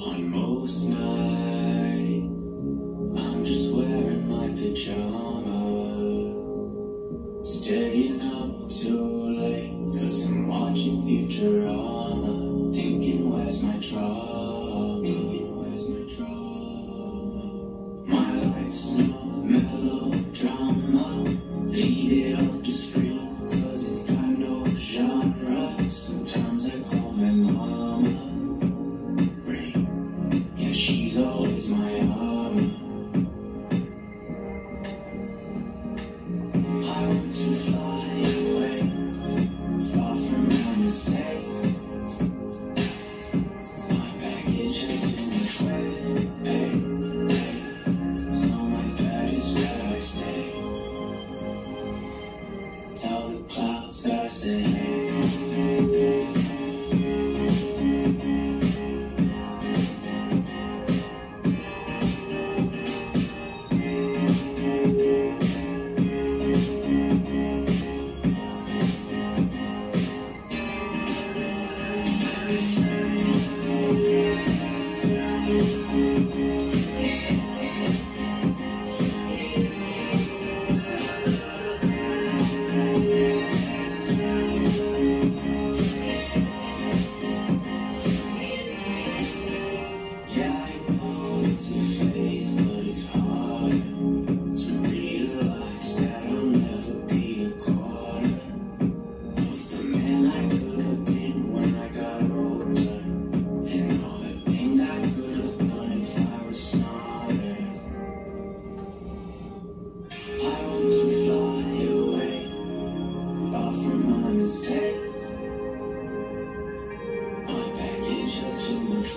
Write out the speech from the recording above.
On most nights, I'm just wearing my pajamas. Staying up too late, cause I'm watching Futurama. Thinking, where's my trouble? Thinking, where's my trouble? My life's a melodrama. Leave it off discreet, cause it's got no genre. Sometimes I call my mom.